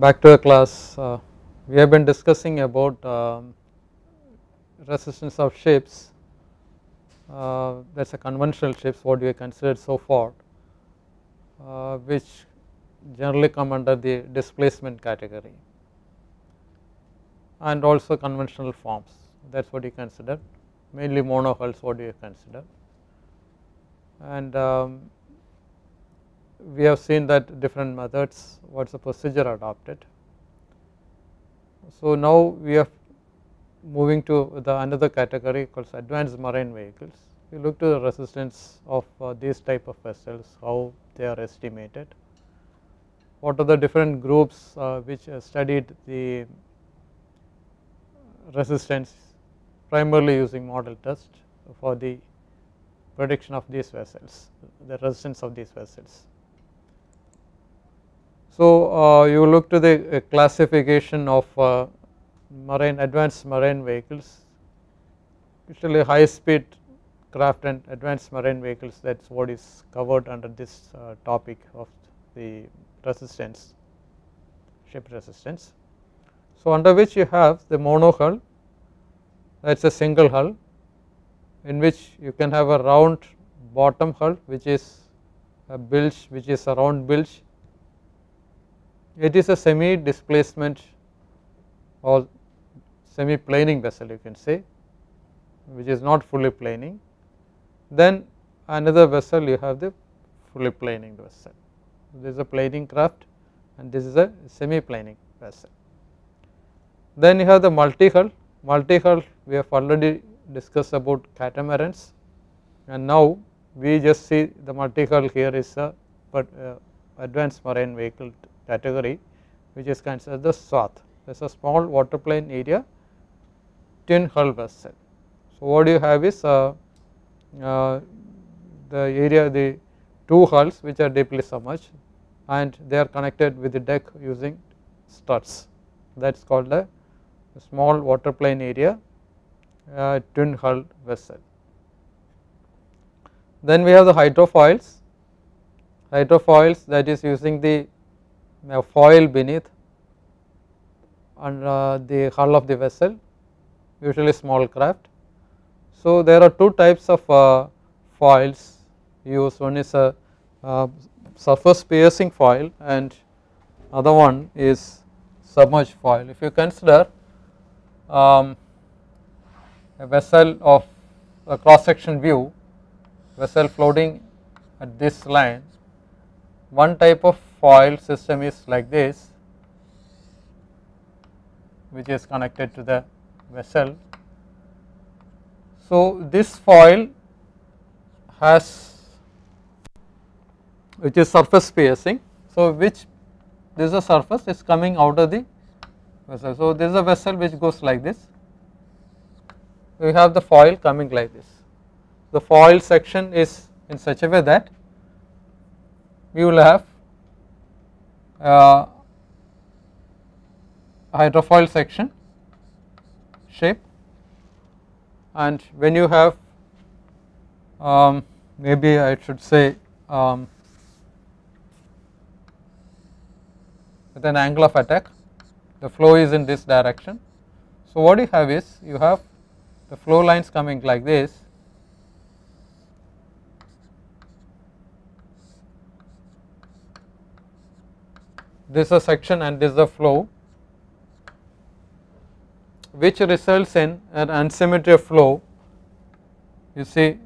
back to the class. Uh, we have been discussing about um, resistance of ships. Uh, that is a conventional ships what we have considered so far uh, which generally come under the displacement category and also conventional forms. That is what you consider. Mainly monohulls what you consider? And um, we have seen that different methods what is the procedure adopted. So now we are moving to the another category called advanced marine vehicles. We look to the resistance of uh, these type of vessels how they are estimated, what are the different groups uh, which studied the resistance primarily using model test for the prediction of these vessels, the resistance of these vessels. So, uh, you look to the uh, classification of uh, marine advanced marine vehicles usually high speed craft and advanced marine vehicles that is what is covered under this topic of the resistance ship resistance. So, under which you have the mono hull that is a single hull in which you can have a round bottom hull which is a bilge which is a round bilge it is a semi displacement or semi planing vessel you can say which is not fully planing. Then another vessel you have the fully planing vessel. This is a planing craft and this is a semi planing vessel. Then you have the multi hull multi hull we have already discussed about catamarans. And now we just see the multi hull here is a but uh, advanced marine vehicle category which is considered the swath there is a small water plane area twin hull vessel. So, what you have is uh, uh, the area the two hulls which are deeply submerged and they are connected with the deck using struts that is called a small water plane area uh, twin hull vessel. Then we have the hydrofoils, hydrofoils that is using the foil beneath and uh, the hull of the vessel usually small craft. So, there are two types of uh, foils used one is a uh, surface piercing foil and other one is submerged foil. If you consider um, a vessel of a cross section view vessel floating at this line one type of foil system is like this which is connected to the vessel. So, this foil has which is surface piercing. So, which this is a surface is coming out of the vessel. So, this is a vessel which goes like this we have the foil coming like this. The foil section is in such a way that we will have uh, hydrofoil section shape and when you have um, maybe I should say um, with an angle of attack the flow is in this direction. So, what you have is you have the flow lines coming like this this is a section and this is a flow which results in an unsymmetry of flow you see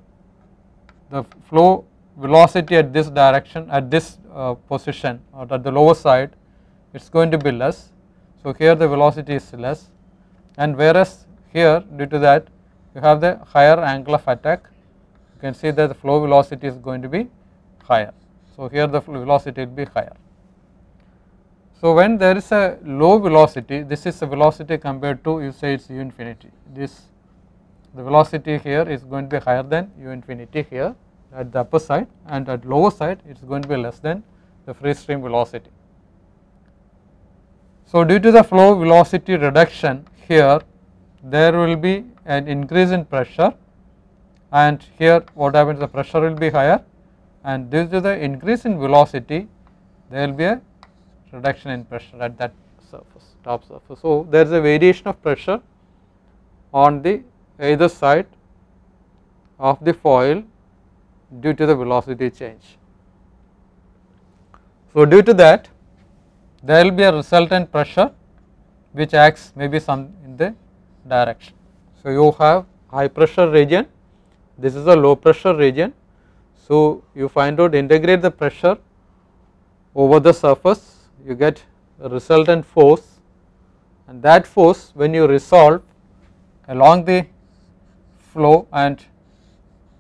the flow velocity at this direction at this uh, position or at the lower side it is going to be less. So, here the velocity is less and whereas here due to that you have the higher angle of attack you can see that the flow velocity is going to be higher. So, here the velocity will be higher. So, when there is a low velocity this is a velocity compared to you say it is u infinity this the velocity here is going to be higher than u infinity here at the upper side and at lower side it is going to be less than the free stream velocity. So, due to the flow velocity reduction here there will be an increase in pressure and here what happens the pressure will be higher and due to the increase in velocity there will be a reduction in pressure at that surface top surface. So, there is a variation of pressure on the either side of the foil due to the velocity change. So, due to that there will be a resultant pressure which acts maybe some in the direction. So, you have high pressure region this is a low pressure region. So, you find out integrate the pressure over the surface you get a resultant force and that force when you resolve along the flow and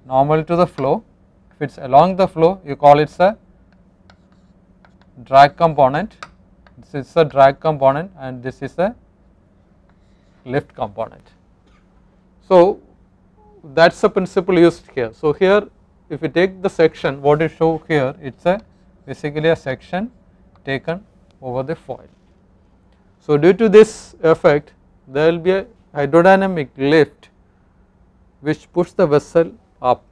normal to the flow if it is along the flow you call it a drag component this is a drag component and this is a lift component. So, that is the principle used here. So, here if you take the section what is show here it is a basically a section taken over the foil. So, due to this effect there will be a hydrodynamic lift which push the vessel up.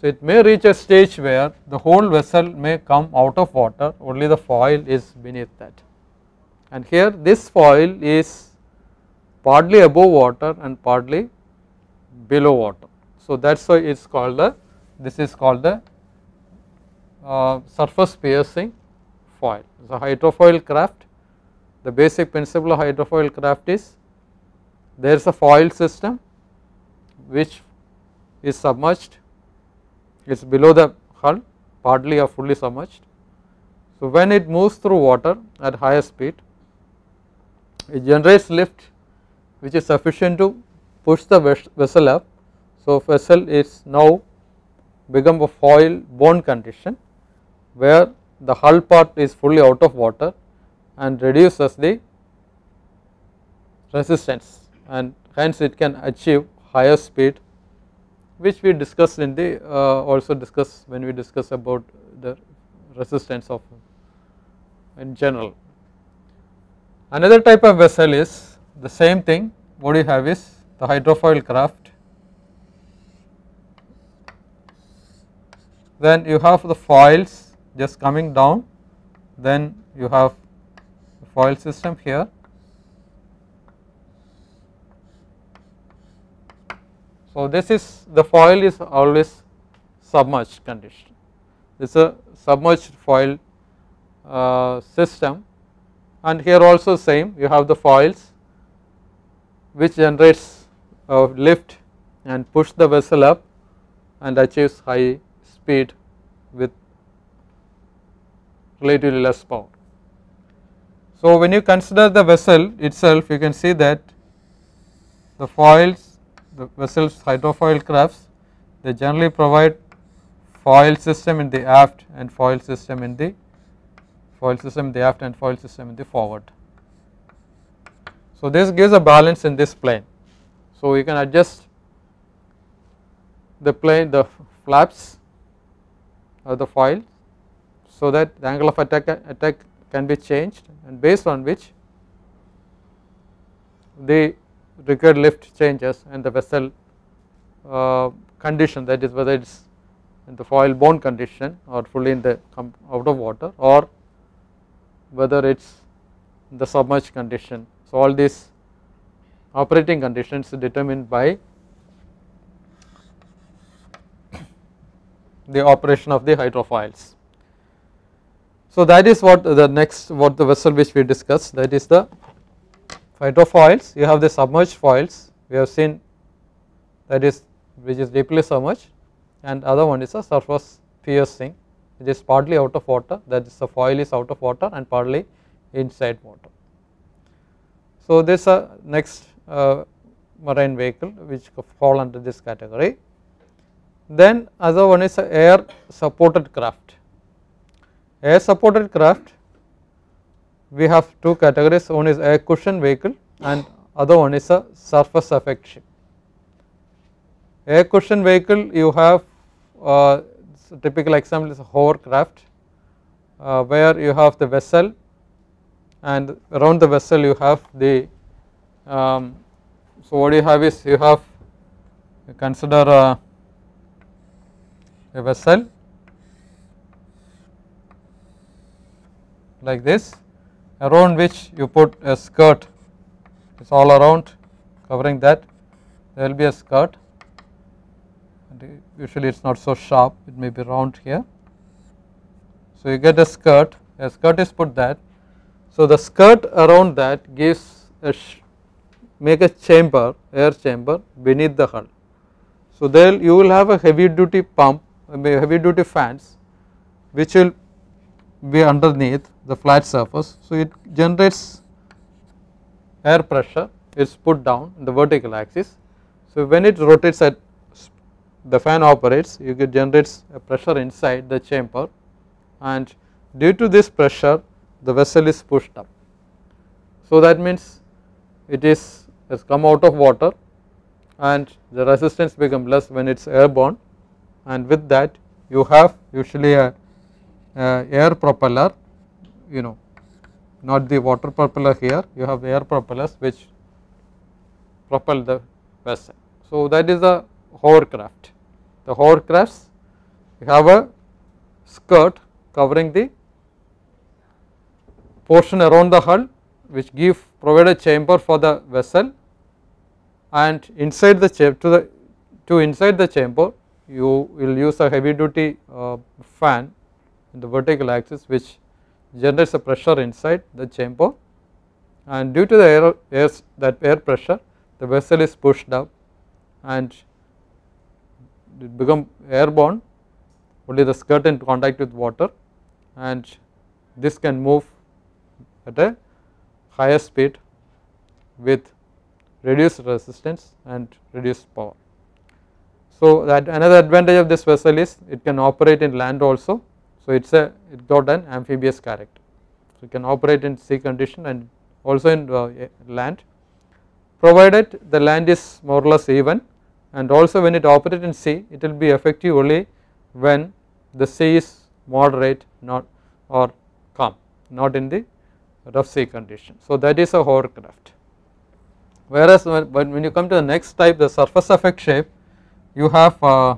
So, it may reach a stage where the whole vessel may come out of water only the foil is beneath that and here this foil is partly above water and partly below water. So, that is why it is called the this is called the uh, surface piercing foil. The hydrofoil craft the basic principle of hydrofoil craft is there is a foil system which is submerged it is below the hull partly or fully submerged. So, when it moves through water at higher speed it generates lift which is sufficient to push the vessel up. So, vessel is now become a foilborne condition where the hull part is fully out of water and reduces the resistance and hence it can achieve higher speed which we discussed in the uh, also discuss when we discuss about the resistance of in general. Another type of vessel is the same thing what you have is the hydrofoil craft then you have the foils just coming down then you have foil system here. So this is the foil is always submerged condition. This is a submerged foil uh, system. And here also same you have the foils which generates lift and push the vessel up and achieves high speed with relatively less power. So, when you consider the vessel itself you can see that the foils the vessels hydrofoil crafts they generally provide foil system in the aft and foil system in the foil system in the aft and foil system in the forward. So, this gives a balance in this plane. So, you can adjust the plane the flaps of the foil so that the angle of attack, attack can be changed and based on which the required lift changes and the vessel uh, condition that is whether it is in the foilborne condition or fully in the out of water or whether it is the submerged condition. So, all these operating conditions are determined by the operation of the hydrofoils. So, that is what the next what the vessel which we discussed that is the hydrofoils you have the submerged foils. We have seen that is which is deeply submerged. And other one is a surface piercing which is partly out of water. That is the foil is out of water and partly inside water. So, this uh, next uh, marine vehicle which fall under this category. Then other one is air supported craft Air supported craft we have two categories one is air cushion vehicle and other one is a surface effect ship. Air cushion vehicle you have uh, typical example is a hovercraft uh, where you have the vessel and around the vessel you have the um, so what you have is you have you consider uh, a vessel like this around which you put a skirt. It is all around covering that. There will be a skirt. And usually it is not so sharp. It may be round here. So you get a skirt. A skirt is put that. So the skirt around that gives a make a chamber air chamber beneath the hull. So there you will have a heavy duty pump heavy duty fans which will be underneath the flat surface. So it generates air pressure it is put down in the vertical axis. So when it rotates at the fan operates you get generates a pressure inside the chamber and due to this pressure the vessel is pushed up. So that means it is has come out of water and the resistance become less when it is airborne and with that you have usually a air propeller you know not the water propeller here you have air propellers which propel the vessel. So that is the hovercraft. The hovercrafts you have a skirt covering the portion around the hull which give provide a chamber for the vessel and inside the chamber to the to inside the chamber you will use a heavy duty uh, fan in the vertical axis which generates a pressure inside the chamber and due to the air, air that air pressure the vessel is pushed up and it become airborne only the skirt in contact with water and this can move at a higher speed with reduced resistance and reduced power. So that another advantage of this vessel is it can operate in land also. So it is a it got an amphibious character. So it can operate in sea condition and also in uh, land provided the land is more or less even and also when it operates in sea it will be effective only when the sea is moderate not or calm not in the rough sea condition. So that is a hovercraft whereas when, when you come to the next type the surface effect ship you have uh,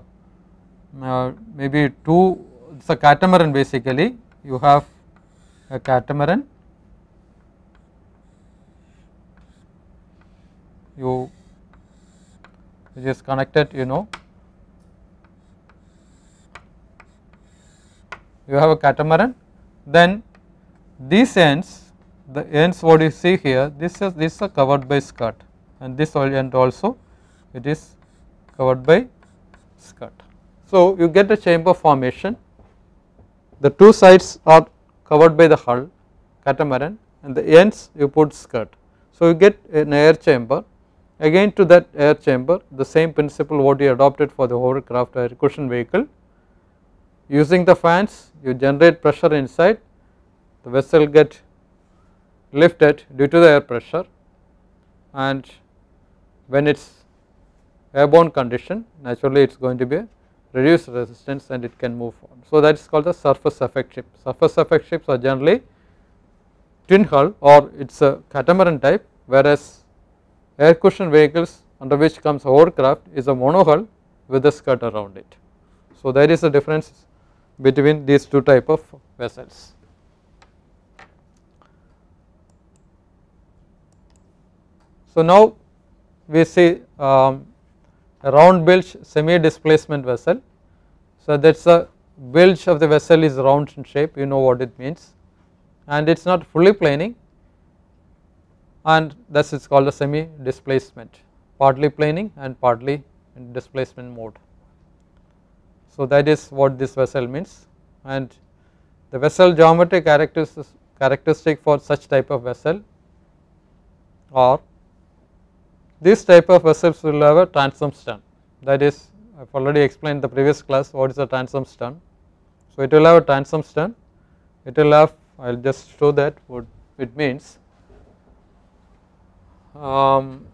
uh, maybe two it is a catamaran basically. You have a catamaran. You which is connected you know. You have a catamaran. Then these ends the ends what you see here this is this is covered by skirt. And this end also it is covered by skirt. So you get a chamber formation the two sides are covered by the hull catamaran and the ends you put skirt. So you get an air chamber. Again to that air chamber the same principle what you adopted for the hovercraft air cushion vehicle. Using the fans you generate pressure inside. The vessel get lifted due to the air pressure. And when it is airborne condition naturally it is going to be a reduced resistance and it can move on. So that is called the surface effect ship. Surface effect ships are generally twin hull or it is a catamaran type whereas air cushion vehicles under which comes hovercraft is a monohull with a skirt around it. So there is a difference between these two type of vessels. So now we see um, round bilge semi displacement vessel. So that is the bilge of the vessel is round in shape you know what it means and it is not fully planing and thus it is called a semi displacement partly planing and partly in displacement mode. So that is what this vessel means and the vessel geometry characteristic for such type of vessel are this type of vessels will have a transom stern that is I have already explained in the previous class what is a transom stern. So it will have a transom stern, it will have I will just show that what it means. Um,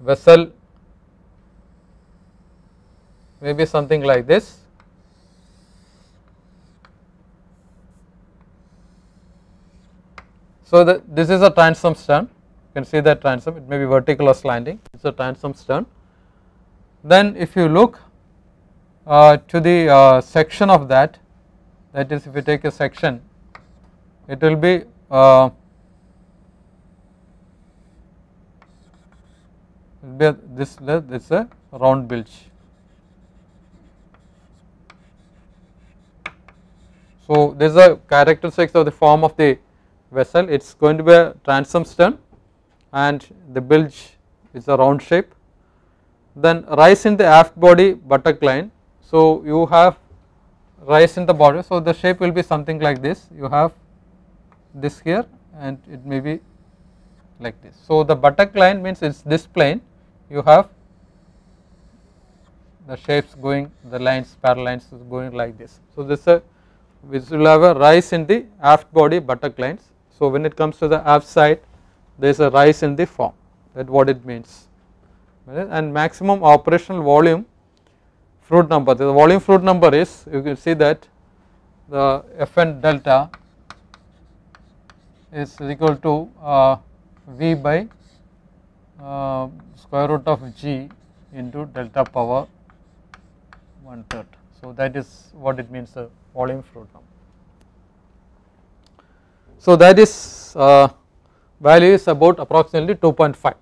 vessel maybe something like this. So the, this is a transom stern you can see that transom it may be vertical or slanting it is a transom stern. Then if you look uh, to the uh, section of that that is if you take a section it will be uh, a, this is a round bilge. So, this is a characteristics of the form of the vessel it is going to be a transom stern and the bilge is a round shape. Then rise in the aft body buttock line. So, you have rise in the body. So, the shape will be something like this you have this here and it may be like this. So, the buttock line means it is this plane you have the shapes going the lines parallel lines is going like this. So, this is a which will have a rise in the aft body buttock lines. So, when it comes to the aft side there is a rise in the form that what it means and maximum operational volume Froude number the volume Froude number is you can see that the Fn delta is equal to uh, V by uh, square root of G into delta power one third. So, that is what it means the volume Froude number. So, that is uh, value is about approximately 2.5.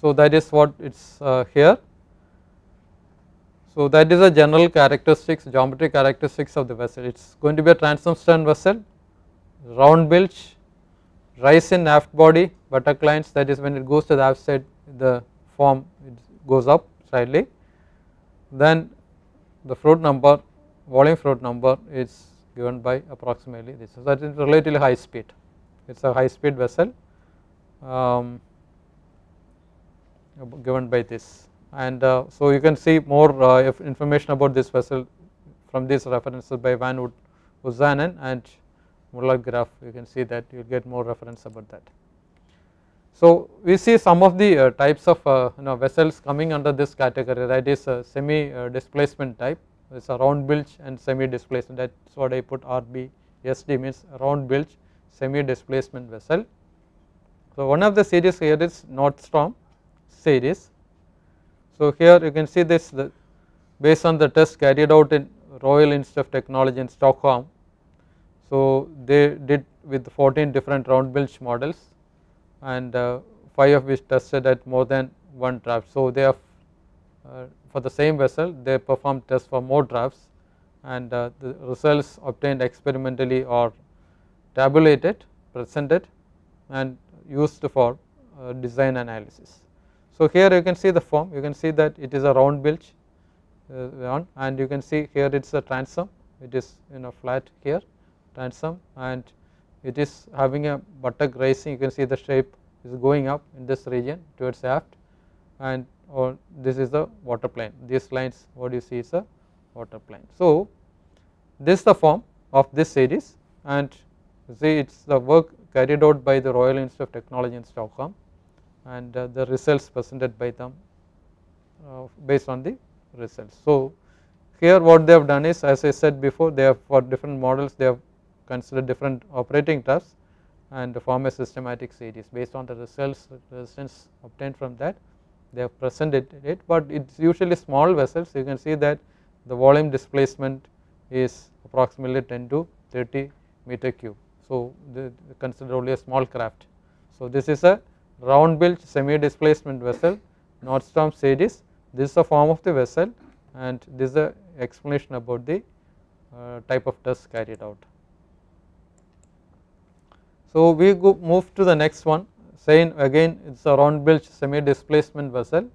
So, that is what it is uh, here. So, that is a general characteristics geometric characteristics of the vessel it is going to be a transom stern vessel round bilge rise in aft body buttock lines that is when it goes to the aft side the form it goes up slightly then the Froude number volume Froude number is given by approximately this so that is relatively high speed it is a high speed vessel um, given by this. And uh, so you can see more uh, information about this vessel from these references by Van Oossanen and Müller-Graf you can see that you will get more reference about that. So we see some of the uh, types of uh, you know vessels coming under this category. That is semi uh, displacement type. It is a round bilge and semi displacement that is what I put RB SD means round bilge semi displacement vessel. So one of the series here is Nordstrom series. So here you can see this based on the test carried out in Royal Institute of Technology in Stockholm. So they did with 14 different round bilge models and uh, 5 of which tested at more than one draft. So they have uh, for the same vessel they performed tests for more drafts and uh, the results obtained experimentally are tabulated presented and used for uh, design analysis. So here you can see the form you can see that it is a round bilge uh, and you can see here it is a transom it is you know flat here transom and it is having a buttock rising you can see the shape is going up in this region towards aft and or this is the water plane these lines what you see is a water plane. So this is the form of this series and see it is the work carried out by the Royal Institute of Technology in Stockholm and uh, the results presented by them uh, based on the results. So here what they have done is as I said before they have for different models they have considered different operating tasks and form a systematic series based on the results resistance obtained from that they have presented it but it is usually small vessels you can see that the volume displacement is approximately 10 to 30 meter cube. So they consider only a small craft. So this is a round bilge semi displacement vessel Nordstrom series this is the form of the vessel and this is the explanation about the uh, type of test carried out. So we go move to the next one saying again it is a round bilge semi displacement vessel.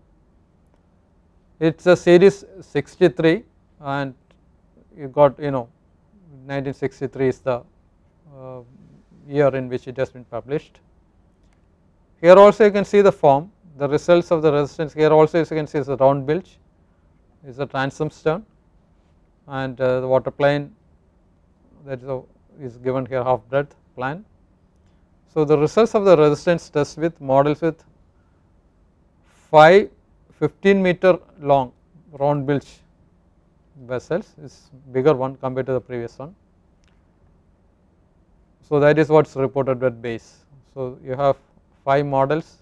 It is a series 63 and you got you know 1963 is the year in which it has been published. Here also you can see the form the results of the resistance here also you can see is a round bilge is a transom stern and uh, the water plane that is, a, is given here half breadth plan so the results of the resistance test with models with 5 15 meter long round bilge vessels is bigger one compared to the previous one. So that is what is reported at base. So you have 5 models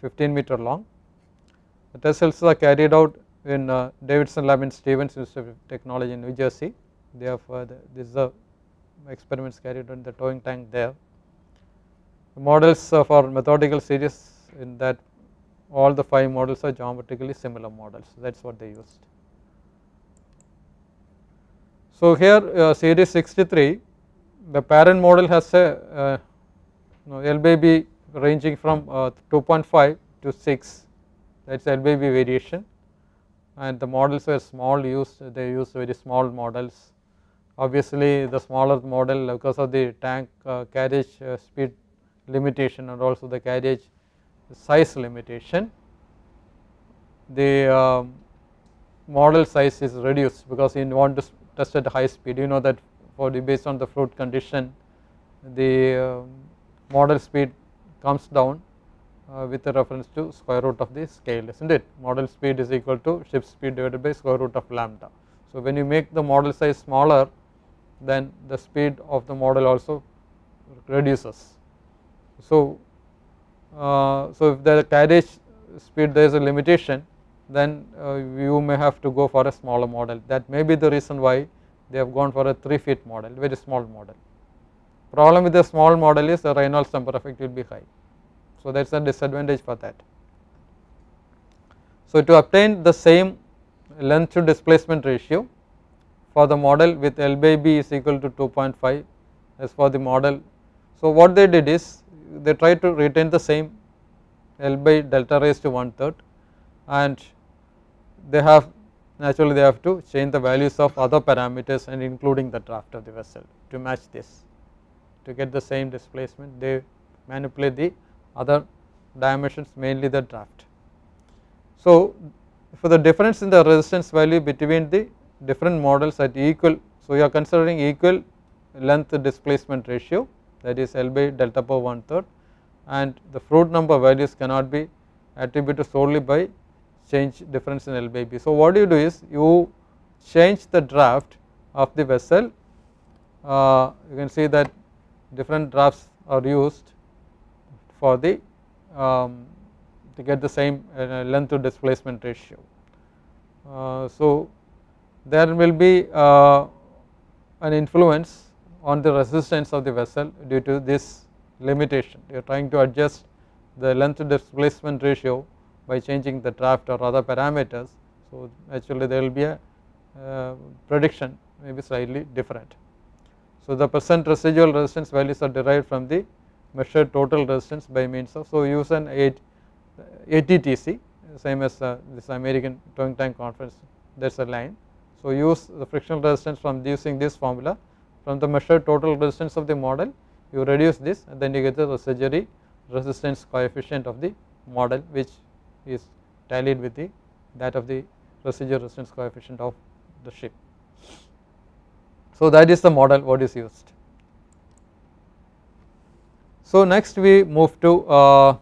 15 meter long. The test results are carried out in uh, Davidson Lab in Stevens Institute of Technology in New Jersey. They have uh, this is the experiments carried on the towing tank there. The models for methodical series in that all the 5 models are geometrically similar models that is what they used. So here uh, series 63 the parent model has a uh, L by B ranging from uh, 2.5 to 6 that is L by B variation. And the models were small used they used very small models. Obviously the smaller model because of the tank uh, carriage uh, speed limitation and also the carriage size limitation the um, model size is reduced because you want to test at high speed. You know that for the based on the Froude condition the uh, model speed comes down uh, with a reference to square root of the scale is not it model speed is equal to ship speed divided by square root of lambda. So when you make the model size smaller then the speed of the model also reduces. So, uh, so if the carriage speed there is a limitation then uh, you may have to go for a smaller model that may be the reason why they have gone for a 3 feet model very small model. Problem with the small model is the Reynolds number effect will be high. So that is a disadvantage for that. So to obtain the same length to displacement ratio for the model with L by B is equal to 2.5 as for the model. So what they did is they tried to retain the same L by delta raised to one third and they have naturally they have to change the values of other parameters and including the draft of the vessel to match this to get the same displacement they manipulate the other dimensions mainly the draft. So for the difference in the resistance value between the different models at equal so you are considering equal length displacement ratio that is L by delta power one third and the Froude number values cannot be attributed solely by change difference in L by B. So what you do is you change the draft of the vessel uh, you can see that different drafts are used for the um, to get the same uh, length to displacement ratio. Uh, so there will be uh, an influence on the resistance of the vessel due to this limitation you are trying to adjust the length to displacement ratio by changing the draft or other parameters. So actually there will be a uh, prediction maybe slightly different. So the percent residual resistance values are derived from the measured total resistance by means of so use an 8 ATTC same as uh, this American towing tank conference there is a line. So use the frictional resistance from using this formula from the measured total resistance of the model you reduce this and then you get the residuary resistance coefficient of the model which is tallied with the that of the residual resistance coefficient of the ship. So that is the model what is used. So next we move to uh,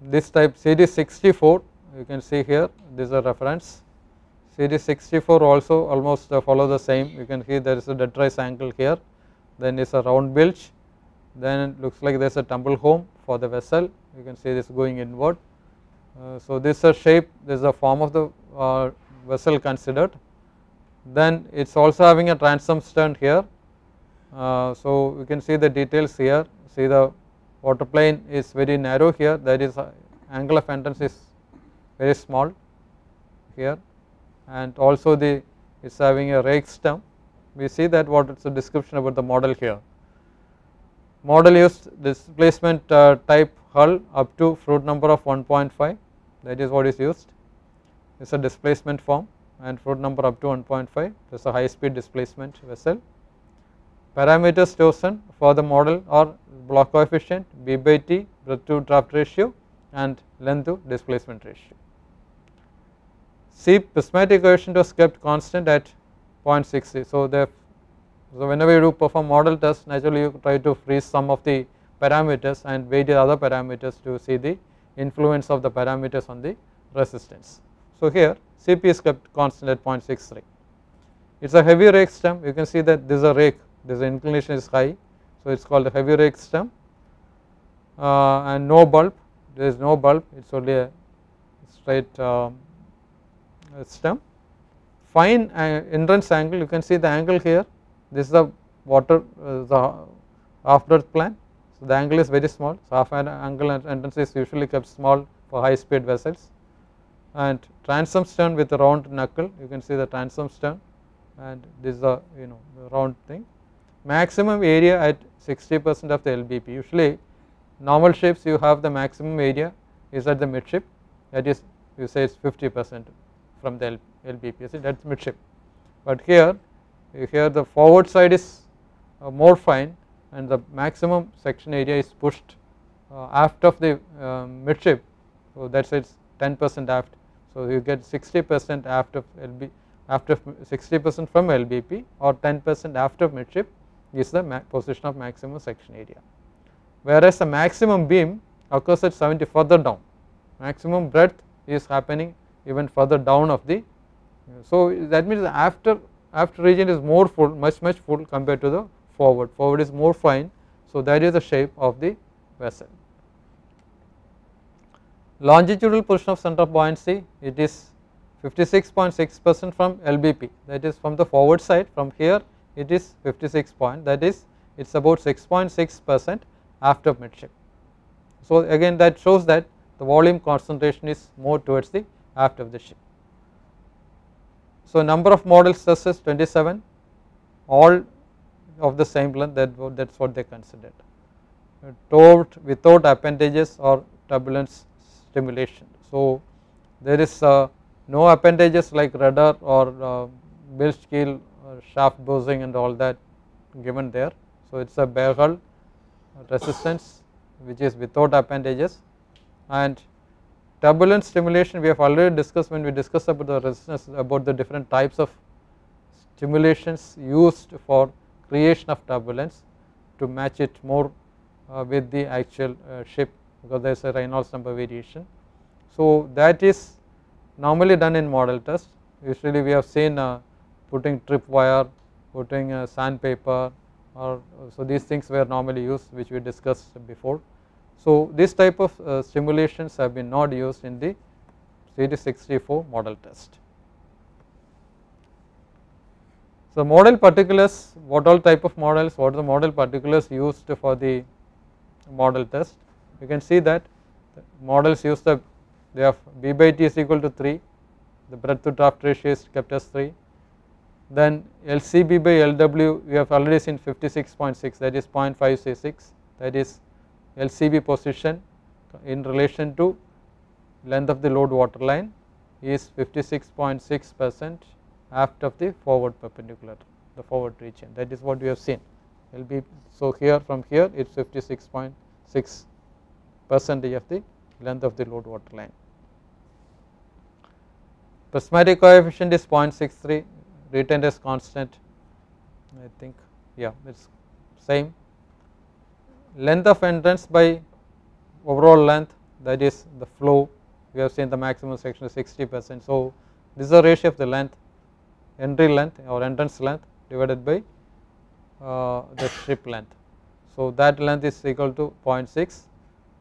this type series 64 you can see here this is a reference series 64 also almost uh, follow the same you can see there is a rise angle here then is a round bilge then it looks like there is a tumble home for the vessel you can see this going inward so this is a shape this is the form of the uh, vessel considered. Then it is also having a transom stern here. Uh, so you can see the details here. See the water plane is very narrow here. That is angle of entrance is very small here. And also the is having a rake stem. We see that what is the description about the model here. Model used displacement uh, type hull up to Froude number of 1.5 that is what is used is a displacement form and Froude number up to 1.5 this is a high speed displacement vessel. Parameters chosen for the model are block coefficient, B by T, breadth to draft ratio and length to displacement ratio. C prismatic coefficient was kept constant at 0.60 so so whenever you do perform model test naturally you try to freeze some of the parameters and the other parameters to see the influence of the parameters on the resistance. So here Cp is kept constant at 0.63. It is a heavy rake stem you can see that this is a rake this inclination is high so it is called a heavy rake stem uh, and no bulb there is no bulb it is only a straight um, stem. Fine uh, entrance angle you can see the angle here this is the water uh, the half depth plan. So, the angle is very small. So, half an angle entrance is usually kept small for high speed vessels. And transom stern with a round knuckle you can see the transom stern. And this is a you know round thing. Maximum area at 60 percent of the LBP usually normal ships you have the maximum area is at the midship. That is you say it is 50 percent from the LBP that is midship. But here here the forward side is uh, more fine and the maximum section area is pushed uh, aft of the uh, midship. So that is it is 10 percent aft. So you get 60 percent aft of LB after 60 percent from LBP or 10 percent after midship is the position of maximum section area. Whereas the maximum beam occurs at 70 further down. Maximum breadth is happening even further down of the so that means after after region is more full much much full compared to the forward. Forward is more fine. So that is the shape of the vessel. Longitudinal position of center of buoyancy it is 56.6 percent from LBP that is from the forward side. From here it is 56 point that is it is about 6.6 percent after midship. So again that shows that the volume concentration is more towards the aft of the ship. So number of model stresses 27 all of the same length that that is what they considered. Towed without appendages or turbulence stimulation. So there is uh, no appendages like rudder or uh, bilge keel or shaft bossing and all that given there. So it is a bare hull resistance which is without appendages and turbulence stimulation we have already discussed when we discussed about the resistance about the different types of stimulations used for creation of turbulence to match it more uh, with the actual uh, ship because there is a Reynolds number variation. So that is normally done in model test usually we have seen uh, putting trip wire, putting uh, sandpaper or so these things were normally used which we discussed before. So this type of uh, stimulations have been not used in the series 64 model test. So model particulars what all type of models what are the model particulars used for the model test? You can see that models use the they have b by t is equal to 3 the breadth to draft ratio is kept as 3 then LCB by LW we have already seen 56.6 that is 0.566 that is LCB position in relation to length of the load water line is 56.6 percent aft of the forward perpendicular the forward region that is what we have seen. LB so here from here it is 56.6 percentage of the length of the load water line. Prismatic coefficient is 0.63 retained as constant I think yeah it is same. Length of entrance by overall length that is the flow. We have seen the maximum section is 60 percent. So this is the ratio of the length entry length or entrance length divided by uh, the ship length. So that length is equal to 0.6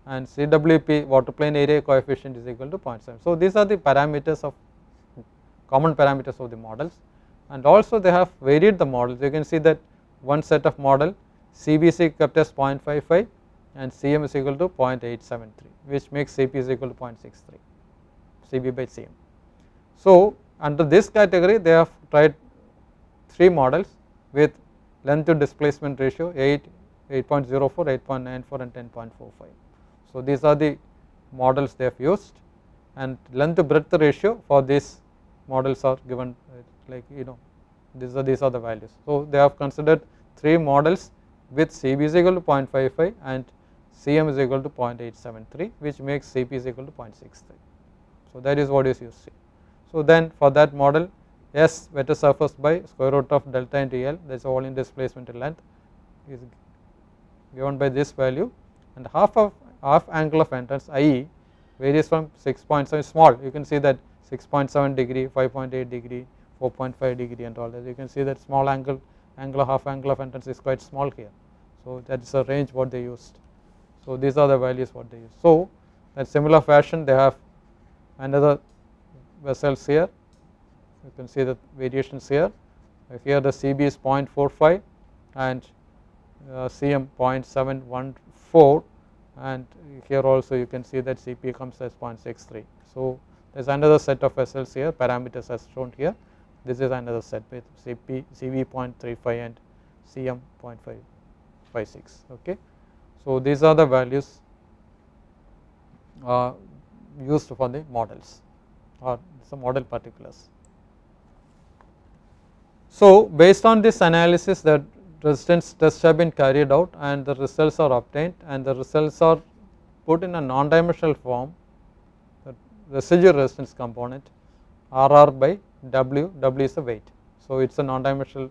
and CWP water plane area coefficient is equal to 0.7. So these are the parameters of common parameters of the models and also they have varied the models you can see that one set of model CBC kept as 0.55 and CM is equal to 0.873 which makes CP is equal to 0.63 CB by CM. So under this category they have tried 3 models with length to displacement ratio 8, 8.04, 8.94 and 10.45. So these are the models they have used and length to breadth ratio for these models are given uh, like you know these are these are the values. So they have considered 3 models with CB is equal to 0.55 and CM is equal to 0.873 which makes CP is equal to 0.63. So that is what is used here. So then for that model S wetted surface by square root of delta into L that is all in displacement length is given by this value and half of half angle of entrance IE varies from 6.7 small you can see that 6.7 degree 5.8 degree 4.5 degree and all that you can see that small angle angle half angle of entrance is quite small here. So that is a range what they used. So these are the values what they use. So that similar fashion they have another vessels here you can see the variations here here the CB is 0.45 and uh, CM 0.714 and here also you can see that CP comes as 0.63. So, there is another set of vessels here parameters as shown here. This is another set with CP CB 0.35 and CM 0.556 okay. So, these are the values uh, used for the models or some model particulars. So, based on this analysis the resistance tests have been carried out and the results are obtained and the results are put in a non-dimensional form the residual resistance component RR by W, W is the weight. So, it is a non-dimensional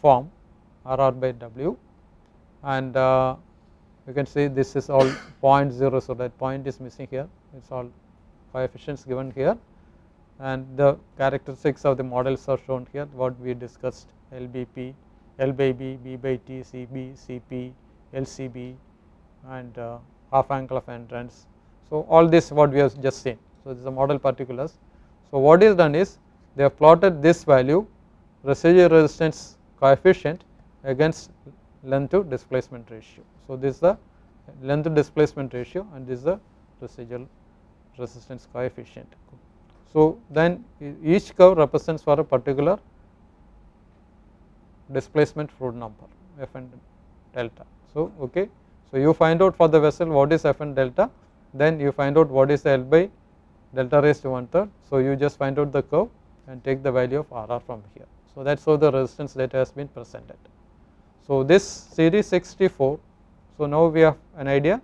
form RR by W and uh, you can see this is all 0.0 so that point is missing here it is all coefficients given here and the characteristics of the models are shown here what we discussed LBP, L by B, B by T, CB, CP, LCB and uh, half angle of entrance. So, all this what we have just seen. So, this is model particulars. So, what is done is they have plotted this value residual resistance coefficient against length to displacement ratio. So, this is the length to displacement ratio and this is the residual resistance coefficient. So, then each curve represents for a particular displacement Froude number f and delta. So, okay. So, you find out for the vessel what is f and delta then you find out what is L by delta raised to one third. So, you just find out the curve and take the value of RR from here. So, that is how the resistance data has been presented. So, this series 64, so now we have an idea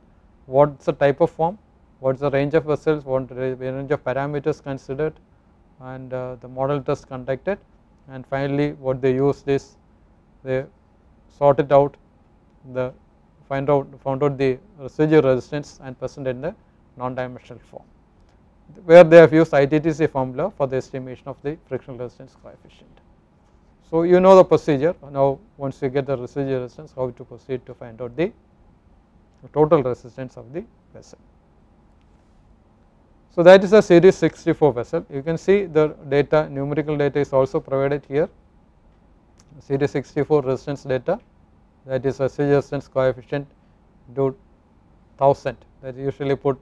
what is the type of form what is the range of vessels, what range of parameters considered and uh, the model test conducted and finally what they used is they sorted out the find out found out the residual resistance and presented in the non-dimensional form where they have used ITTC formula for the estimation of the frictional resistance coefficient. So, you know the procedure now once you get the residual resistance how to proceed to find out the total resistance of the vessel. So, that is a series 64 vessel. You can see the data numerical data is also provided here. Series 64 resistance data that is a resistance coefficient to 1000 that usually put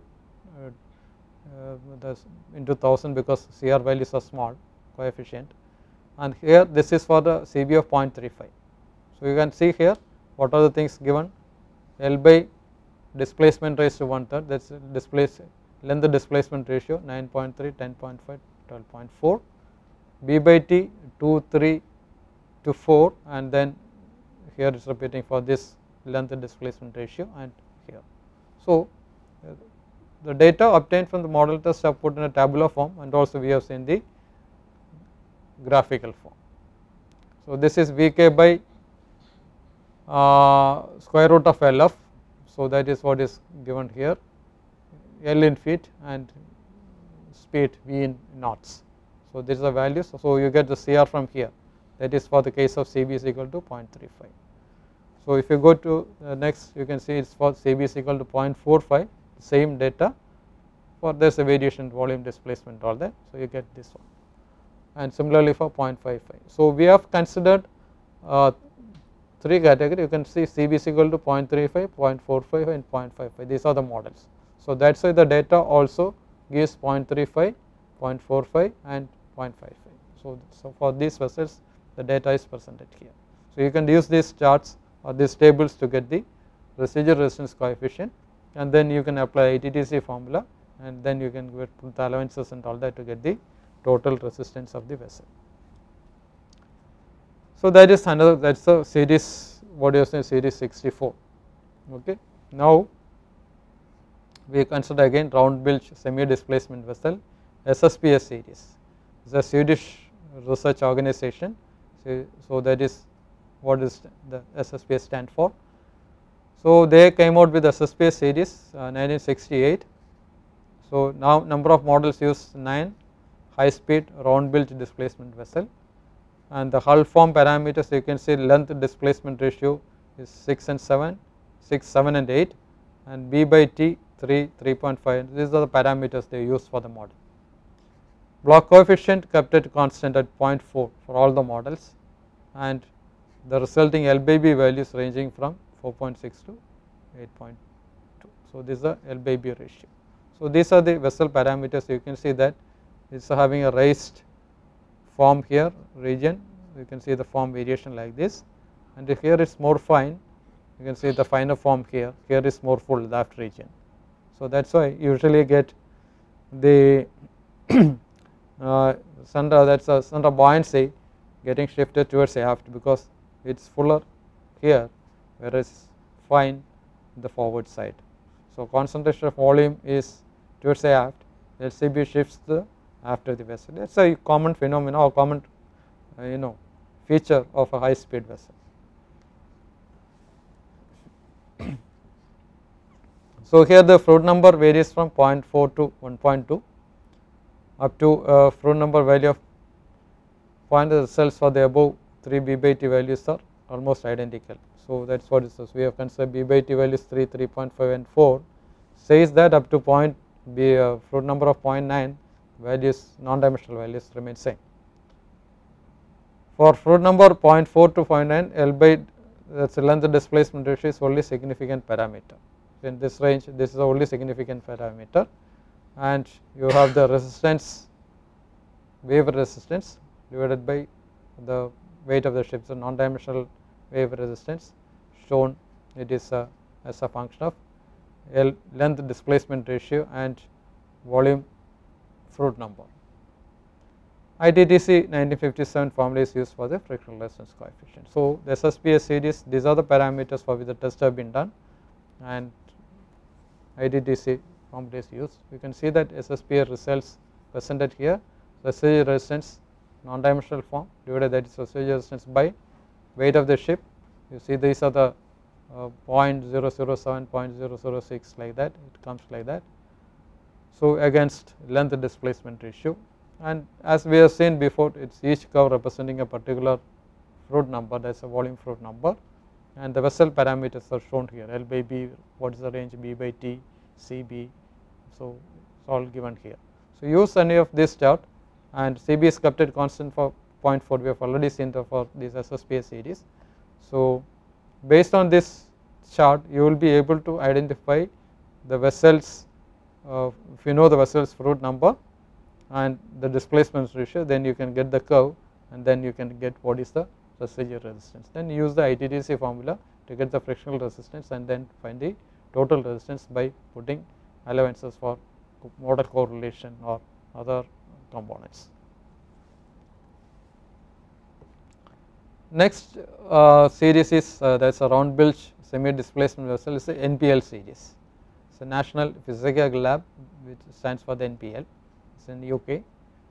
uh, uh, into 1000 because CR values are small coefficient. And here this is for the CB of 0.35. So, you can see here what are the things given? L by displacement raised to one third that is displace length displacement ratio 9.3, 10.5, 12.4, B by T 2, 3 to 4 and then here it is repeating for this length displacement ratio and here. So, the data obtained from the model test are put in a tabular form and also we have seen the graphical form. So, this is Vk by uh, square root of Lf. So, that is what is given here L in feet and speed V in knots. So, this is the values. So, you get the CR from here that is for the case of CB is equal to 0.35. So, if you go to the next you can see it is for CB is equal to 0.45 same data for there is a variation volume displacement all that. So, you get this one and similarly for 0.55. So, we have considered uh, 3 category you can see CB is equal to 0.35, 0.45 and 0.55 these are the models. So, that is why the data also gives 0.35, 0.45 and 0.55. So, so for these vessels the data is presented here. So, you can use these charts or these tables to get the residual resistance coefficient and then you can apply ITTC formula and then you can put the allowances and all that to get the total resistance of the vessel. So, that is another that is the series what you say series 64 okay. Now, we consider again round bilge semi displacement vessel SSPS series. It is a Swedish research organization so, so that is what is the SSPS stand for. So, they came out with the SSPS series uh, 1968 so now number of models use 9 high speed round bilge displacement vessel. And the hull form parameters you can see length displacement ratio is 6 and 7, 6, 7 and 8 and B by T 3, 3.5 these are the parameters they use for the model. Block coefficient kept at constant at 0.4 for all the models and the resulting L by B values ranging from 4.6 to 8.2. So, this is the L by B ratio. So, these are the vessel parameters you can see that it is having a raised form here region you can see the form variation like this and here it is more fine you can see the finer form here here is more full that region. So, that is why you usually get the uh, center that is a center buoyancy getting shifted towards aft because it is fuller here whereas fine the forward side. So, concentration of volume is towards aft LCB shifts the after the vessel that is a common phenomenon or common uh, you know feature of a high speed vessel. So, here the Froude number varies from 0.4 to 1.2 up to uh, Froude number value of point the cells for the above 3 b by t values are almost identical. So, that is what it says we have considered b by t values 3, 3.5 and 4 says that up to point b uh, Froude number of 0.9 values non-dimensional values remain same. For Froude number 0.4 to 0.9 L by that is length displacement ratio is only significant parameter in this range this is the only significant parameter and you have the resistance wave resistance divided by the weight of the ship so non-dimensional wave resistance shown it is a, as a function of L length displacement ratio and volume Froude number. ITTC 1957 formula is used for the frictional resistance coefficient. So, the SSPS series these are the parameters for which the tests have been done and ITTC formula is used. You can see that SSPS results presented here. SSG resistance non-dimensional form divided that is SSG resistance by weight of the ship. You see these are the uh, 0.007, 0.006 like that. It comes like that. So, against length displacement ratio. And as we have seen before it is each curve representing a particular Froude number. That is a volume Froude number and the vessel parameters are shown here. L by B what is the range? B by T CB so it is all given here. So use any of this chart. And CB is kept at constant for 0.4 we have already seen the for this SSPS series. So based on this chart you will be able to identify the vessels uh, if you know the vessel's Froude number and the displacement ratio then you can get the curve and then you can get what is the residual resistance. Then use the ITTC formula to get the frictional resistance and then find the total resistance by putting allowances for model correlation or other components. Next uh, series is uh, that is a round bilge semi displacement vessel is the NPL series. It is a National Physical Lab which stands for the NPL it is in the UK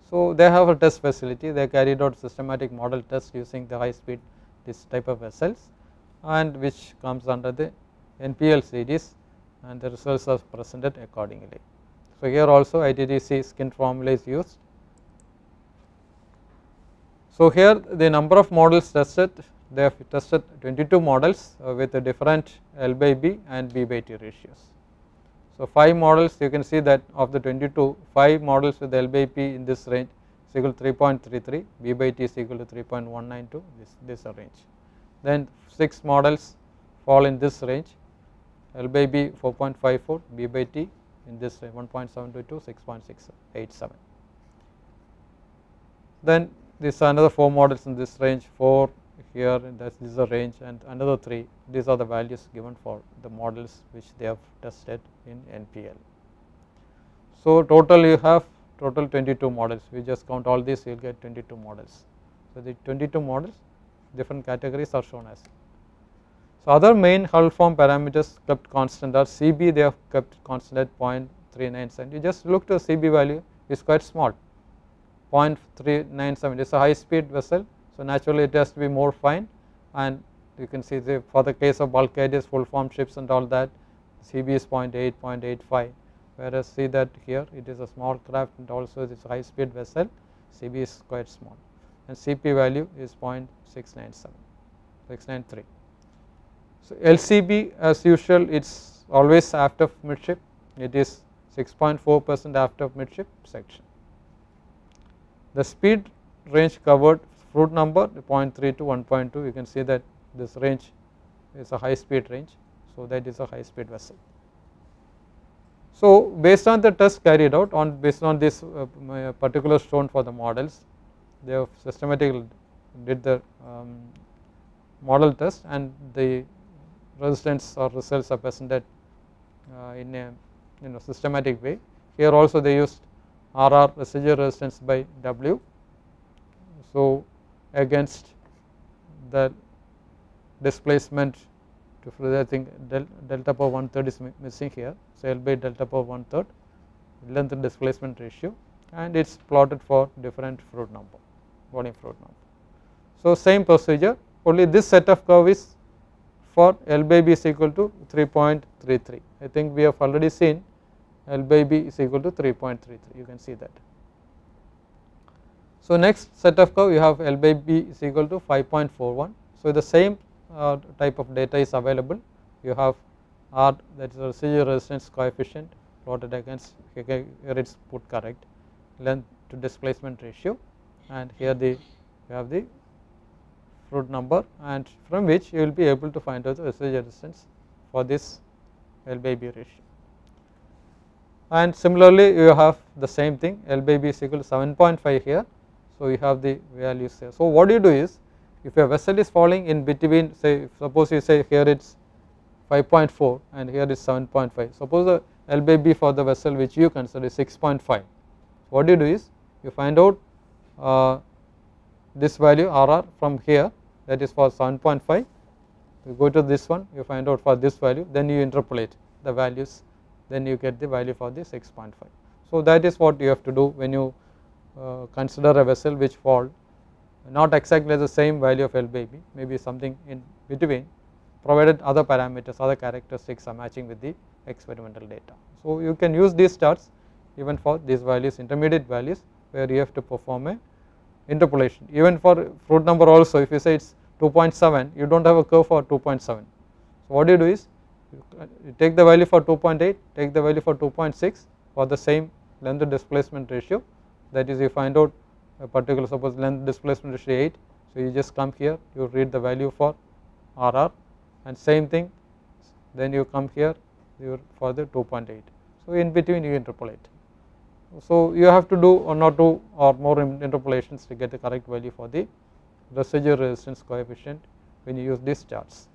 so, they have a test facility they carried out systematic model test using the high speed this type of vessels and which comes under the NPL series and the results are presented accordingly. So, here also ITTC skin formula is used. So, here the number of models tested they have tested 22 models uh, with a different L by B and B by T ratios. So 5 models you can see that of the 22 5 models with L by P in this range is equal to 3.33 B by T is equal to 3.192 this this range. Then 6 models fall in this range L by B 4.54 B by T in this range 1.722 6.687. Then this another 4 models in this range 4 here this is the range and another 3 these are the values given for the models which they have tested in NPL. So total you have total 22 models we just count all these you will get 22 models. So the 22 models different categories are shown as. So other main hull form parameters kept constant are CB they have kept constant at 0.397 you just look to CB value is quite small 0.397 is a high speed vessel so naturally it has to be more fine and you can see the, for the case of bulk carriers full form ships and all that CB is 0.8, 0.85 whereas see that here it is a small craft and also it is a high speed vessel CB is quite small and CP value is 0.697, 693. So LCB as usual it is always aft of midship it is 6.4 percent aft of midship section. The speed range covered Froude number 0.3 to 1.2 you can see that this range is a high speed range. So, that is a high speed vessel. So, based on the test carried out on based on this uh, particular stone for the models they have systematically did the um, model test and the resistance or results are presented uh, in a you know systematic way. Here also they used RR residual resistance by W. So, against the displacement to further I think del delta power one third is missing here. So, L by delta power one third length and displacement ratio and it is plotted for different Froude number volume Froude number. So, same procedure only this set of curve is for L by B is equal to 3.33 I think we have already seen L by B is equal to 3.33 you can see that. So next set of curve you have L by B is equal to 5.41 so the same uh, type of data is available. You have R that is residual resistance coefficient plotted against here it is put correct length to displacement ratio and here the you have the Froude number and from which you will be able to find out the residual resistance for this L by B ratio. And similarly you have the same thing L by B is equal to 7.5 here. So, you have the values here. So, what you do is if a vessel is falling in between say suppose you say here it is 5.4 and here is 7.5 suppose the L by B for the vessel which you consider is 6.5 what you do is you find out uh, this value RR from here that is for 7.5 you go to this one you find out for this value then you interpolate the values then you get the value for the 6.5. So that is what you have to do when you Uh, consider a vessel which fall not exactly the same value of L by B maybe something in between provided other parameters other characteristics are matching with the experimental data. So you can use these charts even for these values intermediate values where you have to perform a interpolation even for Froude number also if you say it is 2.7 you do not have a curve for 2.7. So what you do is you take the value for 2.8 take the value for 2.6 for the same length displacement ratio that is you find out a particular suppose length displacement ratio 8 so you just come here you read the value for RR and same thing then you come here you for the 2.8 so in between you interpolate. So you have to do one or two or more interpolations to get the correct value for the residual resistance coefficient when you use these charts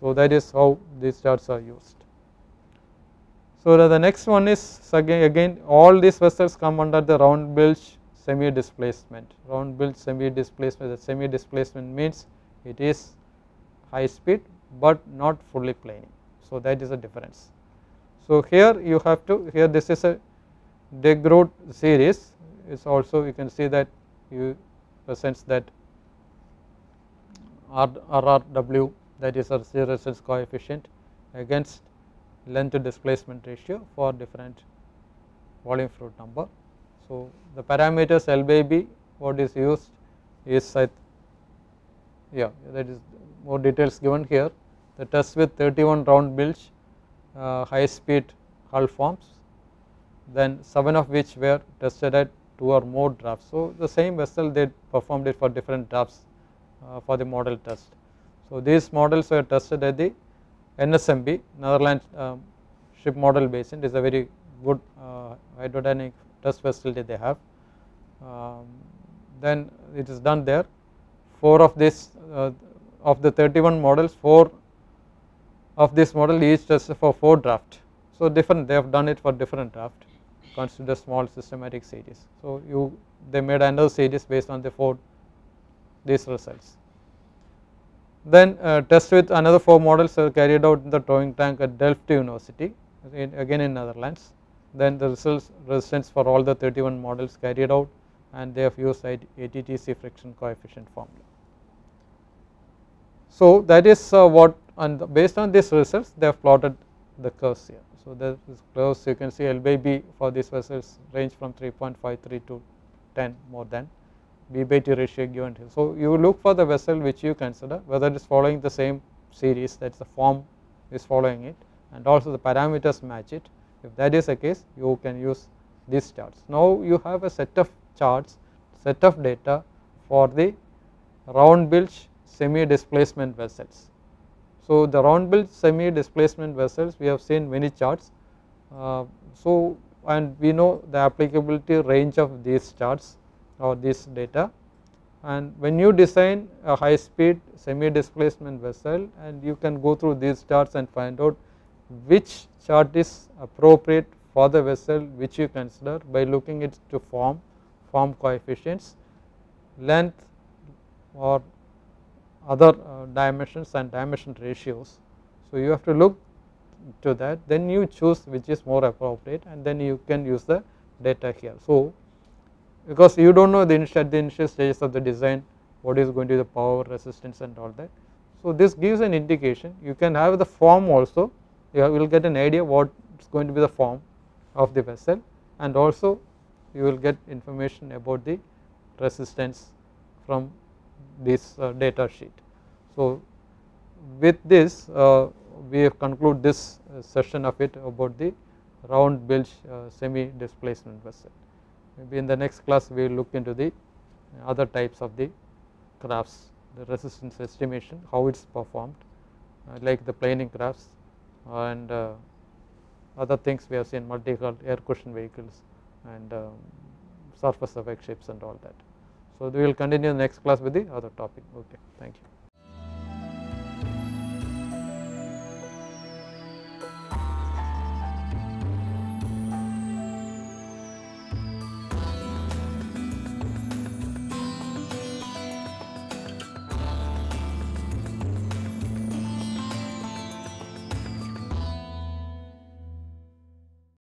so that is how these charts are used. So the next one is again, again all these vessels come under the round bilge semi displacement. Round bilge semi displacement, the semi displacement means it is high speed but not fully planing. So that is the difference. So here you have to here this is a de Groot series is also you can see that you presents that RRW that is our resistance coefficient against length to displacement ratio for different volume Froude number. So, the parameters L by B what is used is I yeah that is more details given here the test with 31 round bilge uh, high speed hull forms then 7 of which were tested at 2 or more drafts. So, the same vessel they performed it for different drafts uh, for the model test. So these models were tested at the NSMB Netherlands um, ship model basin is a very good uh, hydrodynamic test facility they have. Um, then it is done there 4 of this uh, of the 31 models 4 of this model each tested for 4 draft. So different they have done it for different draft consider small systematic series. So you they made another series based on the 4 these results. Then uh, test with another 4 models are carried out in the towing tank at Delft University in, again in Netherlands. Then the results resistance for all the 31 models carried out and they have used ATTC friction coefficient formula. So that is uh, what and based on these results they have plotted the curves here. So the curves you can see L by B for these vessels range from 3.53 to 10 more than B by T ratio given here. So you look for the vessel which you consider whether it is following the same series that is the form is following it and also the parameters match it. If that is the case you can use these charts. Now you have a set of charts, set of data for the round bilge semi displacement vessels. So, the round bilge semi displacement vessels we have seen many charts. Uh, so, and we know the applicability range of these charts or this data and when you design a high speed semi displacement vessel and you can go through these charts and find out which chart is appropriate for the vessel which you consider by looking it to form, form coefficients, length or other uh, dimensions and dimension ratios. So, you have to look to that then you choose which is more appropriate and then you can use the data here. So, because you do not know the initial, at the initial stages of the design what is going to be the power resistance and all that. So, this gives an indication you can have the form also you will get an idea what is going to be the form of the vessel and also you will get information about the resistance from this uh, data sheet. So, with this uh, we have conclude this uh, session of it about the round bilge uh, semi displacement vessel. Maybe in the next class we will look into the other types of the crafts, the resistance estimation, how it is performed uh, like the planing crafts and uh, other things we have seen multi-hull air cushion vehicles and um, surface effect ships and all that. So, we will continue the next class with the other topic. Okay, thank you.